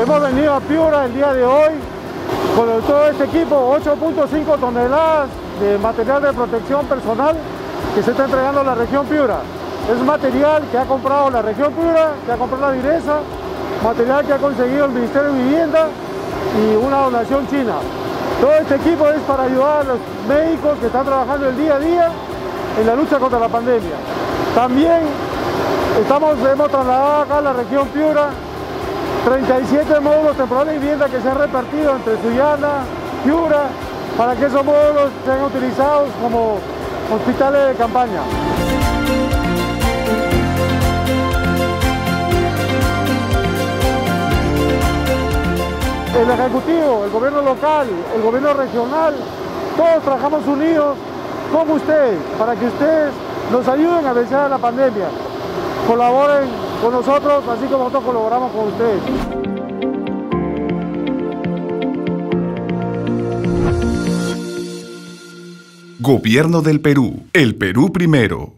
Hemos venido a Piura el día de hoy con todo este equipo, 8.5 toneladas de material de protección personal que se está entregando a la región Piura. Es material que ha comprado la región Piura, que ha comprado la Direza, material que ha conseguido el Ministerio de Vivienda y una donación china. Todo este equipo es para ayudar a los médicos que están trabajando el día a día en la lucha contra la pandemia. También estamos, hemos trasladado acá a la región Piura 37 módulos temporales de vivienda que se han repartido entre Suyana, Piura, para que esos módulos sean utilizados como hospitales de campaña. El Ejecutivo, el gobierno local, el gobierno regional, todos trabajamos unidos como ustedes, para que ustedes nos ayuden a vencer a la pandemia. Colaboren con nosotros, así como nosotros colaboramos con ustedes. Gobierno del Perú. El Perú primero.